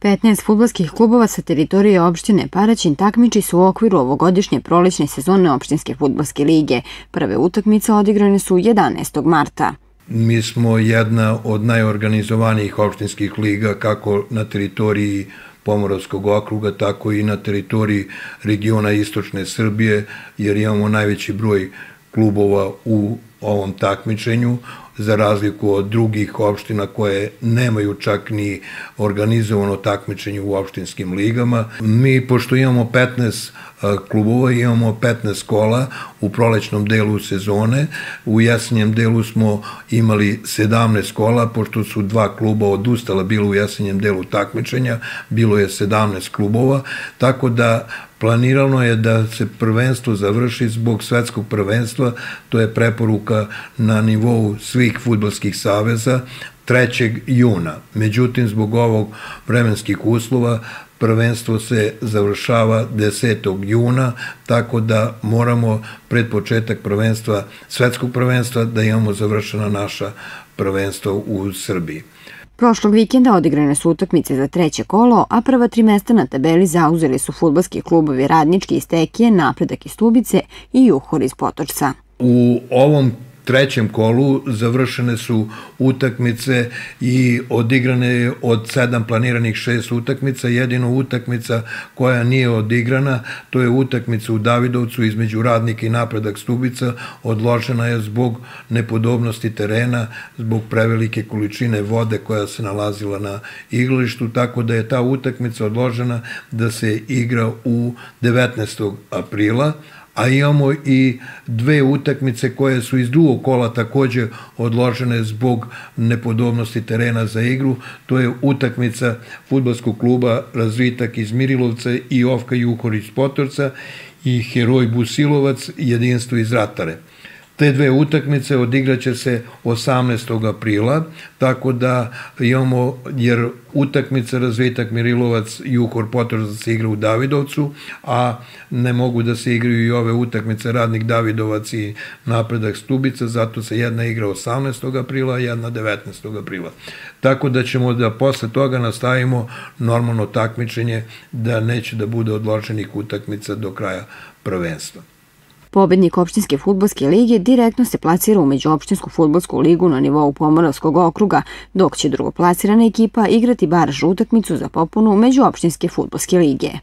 15 futbolskih klubova sa teritorije opštine Paraćin takmiči su u okviru ovogodišnje prolećne sezone opštinske futbolske lige. Prve utakmice odigrane su 11. marta. Mi smo jedna od najorganizovanijih opštinskih liga kako na teritoriji Pomoravskog okruga, tako i na teritoriji regiona Istočne Srbije, jer imamo najveći broj klubova u ovom takmičenju, za razliku od drugih opština koje nemaju čak ni organizovano takmičenje u opštinskim ligama. Mi, pošto imamo 15 klubova, imamo 15 kola u prolećnom delu sezone, u jesenjem delu smo imali 17 kola, pošto su dva kluba odustala bilo u jesenjem delu takmičenja, bilo je 17 klubova, tako da Planirano je da se prvenstvo završi zbog svetskog prvenstva, to je preporuka na nivou svih futbolskih saveza 3. juna. Međutim, zbog ovog vremenskih uslova prvenstvo se završava 10. juna, tako da moramo pred početak prvenstva, svetskog prvenstva, da imamo završena naša prvenstva u Srbiji. Prošlog vikenda odigrane su utakmice za treće kolo, a prva tri mesta na tabeli zauzeli su futbolski klubovi Radnički iz Tekije, Napredak iz Tubice i Juhor iz Potočca. U ovom trećem kolu završene su utakmice i odigrane je od sedam planiranih šest utakmica. Jedino utakmica koja nije odigrana, to je utakmica u Davidovcu između radnika i napredak Stubica, odložena je zbog nepodobnosti terena, zbog prevelike količine vode koja se nalazila na igralištu, tako da je ta utakmica odložena da se igra u 19. aprila, a imamo i dve utakmice koje su iz drugog kola takođe odložene zbog nepodobnosti terena za igru. To je utakmica futbolskog kluba Razvitak iz Mirilovca i Ovka Juhor iz Potorca i Heroj Busilovac jedinstvo iz Ratare. Te dve utakmice odigraće se 18. aprila, tako da imamo, jer utakmica razvitak Mirilovac i Ukor Potrozac se igra u Davidovcu, a ne mogu da se igraju i ove utakmice Radnik Davidovac i Napredak Stubica, zato se jedna igra 18. aprila, a jedna 19. aprila. Tako da ćemo da posle toga nastavimo normalno takmičenje, da neće da bude odloženih utakmica do kraja prvenstva. Pobednik opštinske futbolske lige direktno se placira u međuopštinsku futbolsku ligu na nivou Pomoravskog okruga, dok će drugoplasirana ekipa igrati baraž utakmicu za popunu međuopštinske futbolske lige.